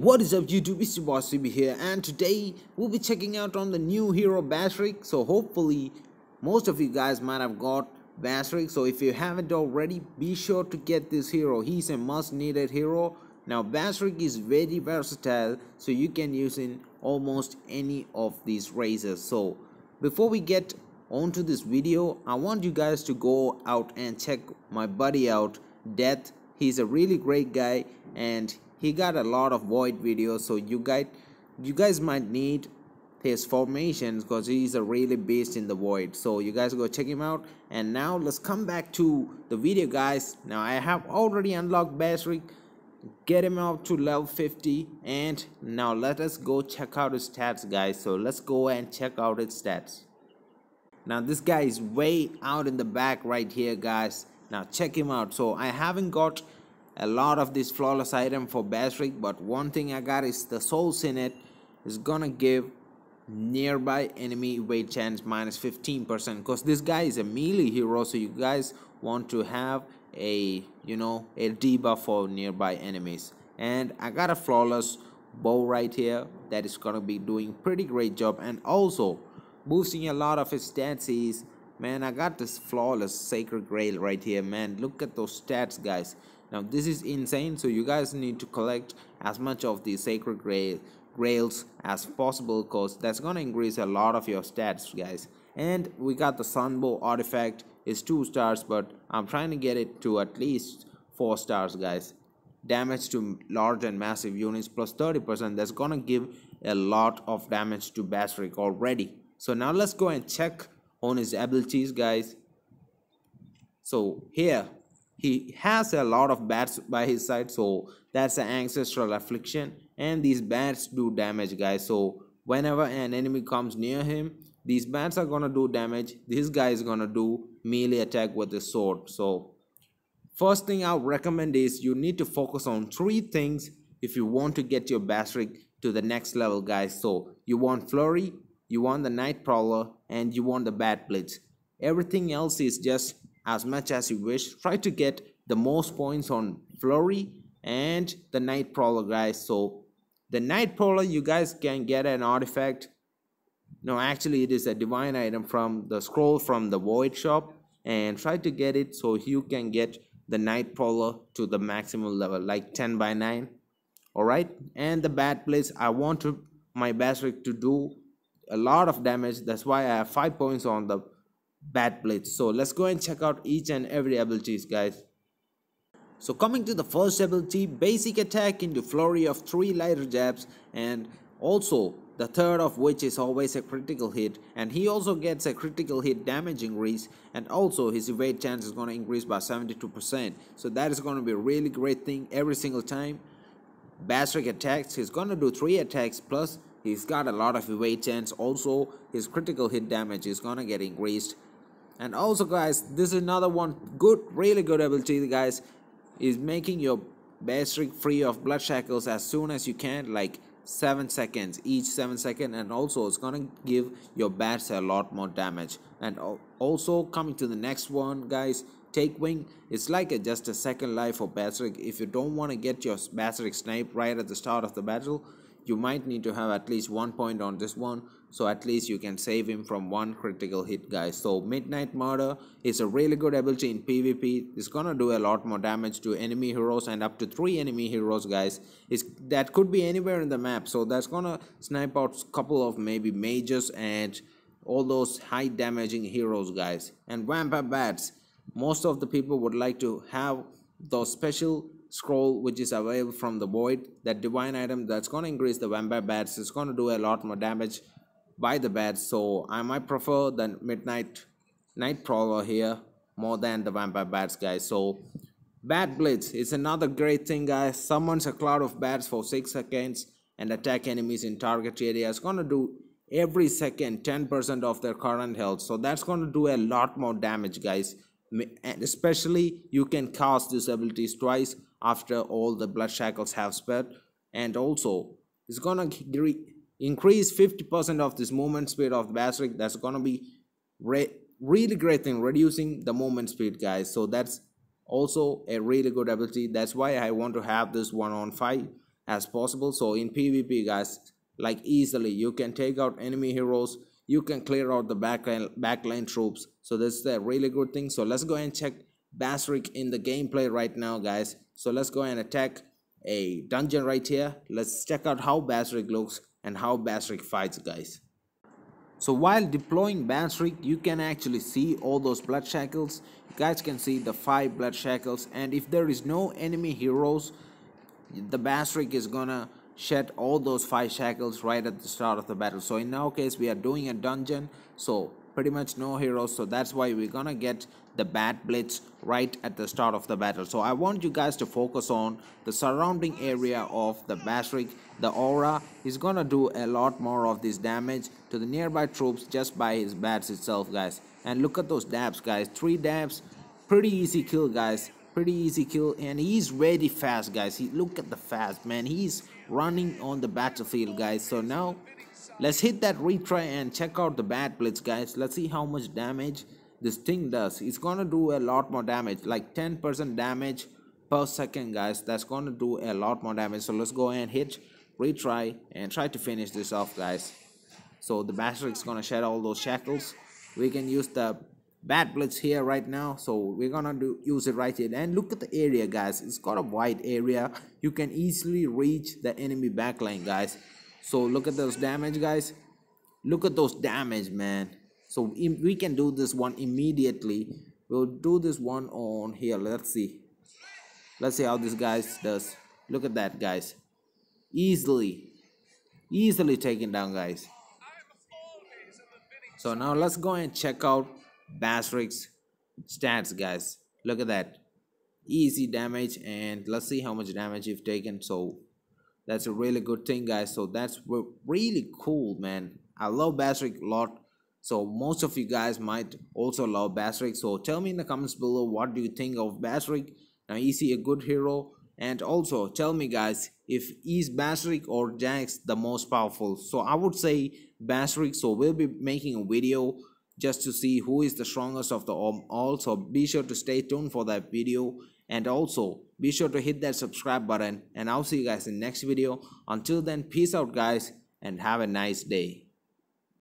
what is up YouTube, it's your boss CB here and today we'll be checking out on the new hero Bazric so hopefully most of you guys might have got Bazric so if you haven't already be sure to get this hero, he's a must needed hero. Now Bazric is very versatile so you can use in almost any of these races. So before we get onto this video I want you guys to go out and check my buddy out Death. He's a really great guy and he got a lot of void videos so you guys you guys might need his formations because he's a really beast in the void. So you guys go check him out. And now let's come back to the video guys. Now i have already unlocked Bazric get him up to level 50 and now let us go check out his stats guys. So let's go and check out his stats. Now this guy is way out in the back right here guys. Now check him out. So i haven't got a lot of this flawless item for Bazric but one thing I got is the souls in it is gonna give nearby enemy evade chance minus 15% because this guy is a melee hero so you guys want to have a you know a debuff for nearby enemies. And I got a flawless bow right here that is gonna be doing pretty great job. And also boosting a lot of his stats is man I got this flawless sacred grail right here man. Look at those stats guys now this is insane so you guys need to collect as much of the sacred grail grails as possible because that's gonna increase a lot of your stats guys. And we got the sunbow artifact. Is two stars but i'm trying to get it to at least four stars guys. Damage to large and massive units plus 30 percent that's gonna give a lot of damage to Bazric already. So now let's go and check on his abilities guys. So here he has a lot of bats by his side so that's an ancestral affliction. And these bats do damage guys. So whenever an enemy comes near him these bats are gonna do damage. This guy is gonna do melee attack with the sword. So first thing i would recommend is you need to focus on three things if you want to get your Bazric to the next level guys. So you want flurry you want the night prowler and you want the bat blitz. Everything else is just as much as you wish. Try to get the most points on flurry and the night prowler guys. So the night prowler you guys can get an artifact. No actually it is a divine item from the scroll from the void shop. And try to get it so you can get the night prowler to the maximum level like 10 by 9 all right? And the bat blitz, i want to my Bazric to do a lot of damage. That's why i have five points on the bat blitz so let's go and check out each and every abilities guys. So coming to the first ability basic attack into flurry of three lighter jabs and also the third of which is always a critical hit and he also gets a critical hit damage increase and also his evade chance is going to increase by 72% so that is going to be a really great thing every single time. Bazric attacks he's going to do three attacks plus he's got a lot of evade chance. Also his critical hit damage is going to get increased and also guys this is another one good really good ability guys is making your Bazric free of blood shackles as soon as you can like 7 seconds each 7 second. And also it's gonna give your bats a lot more damage. And also coming to the next one guys take wing it's like a, just a second life for Bazric if you don't want to get your Bazric snipe right at the start of the battle you might need to have at least one point on this one so at least you can save him from one critical hit guys. So midnight murder is a really good ability in pvp it's gonna do a lot more damage to enemy heroes and up to three enemy heroes guys. Is that could be anywhere in the map so that's gonna snipe out a couple of maybe mages and all those high damaging heroes guys. And vampire bats most of the people would like to have those special scroll which is available from the void that divine item that's going to increase the vampire bats it's going to do a lot more damage by the bats. So i might prefer the midnight night prowler here more than the vampire bats guys. So bat blitz is another great thing guys. Summons a cloud of bats for six seconds and attack enemies in target area. It's going to do every second 10% of their current health. So that's going to do a lot more damage guys. And especially you can cast these abilities twice after all the blood shackles have sped and also it's gonna increase 50% of this movement speed of the Bazric that's gonna be re really great thing reducing the movement speed guys. So that's also a really good ability. That's why I want to have this one on five as possible. So in pvp guys like easily you can take out enemy heroes. You can clear out the back backline troops. So this is a really good thing. So let's go and check Bazric in the gameplay right now guys. So let's go and attack a dungeon right here. Let's check out how Bazric looks and how Bazric fights guys. So while deploying Bazric you can actually see all those blood shackles. You guys can see the five blood shackles. And if there is no enemy heroes the Bazric is gonna shed all those five shackles right at the start of the battle. So in our case we are doing a dungeon. So pretty much no heroes so that's why we're gonna get the bat blitz right at the start of the battle. So i want you guys to focus on the surrounding area of the Bazric. The aura is gonna do a lot more of this damage to the nearby troops just by his bats itself guys. And look at those dabs guys. Three dabs pretty easy kill guys. Pretty easy kill and he's very fast guys. He look at the fast man. He's running on the battlefield guys. So now let's hit that retry and check out the bat blitz guys. Let's see how much damage this thing does. It's gonna do a lot more damage like 10 percent damage per second guys. That's gonna do a lot more damage. So let's go and hit retry and try to finish this off guys. So the is gonna shed all those shackles. We can use the bat blitz here right now. So we're gonna do use it right here. And look at the area guys. It's got a wide area. You can easily reach the enemy backline guys so look at those damage guys. Look at those damage man. So we can do this one immediately. We'll do this one on here. Let's see. Let's see how this guys does. Look at that guys. Easily. Easily taken down guys. So now let's go and check out Bazric's stats guys. Look at that. Easy damage and let's see how much damage you've taken. So that's a really good thing guys. So that's really cool man. I love Bazric a lot. So most of you guys might also love Bazric so tell me in the comments below what do you think of Bazric now is he a good hero? And also tell me guys if is Bazric or Jax the most powerful? So I would say Bazric so we'll be making a video just to see who is the strongest of the all. So be sure to stay tuned for that video and also be sure to hit that subscribe button. And i'll see you guys in the next video. Until then peace out guys and have a nice day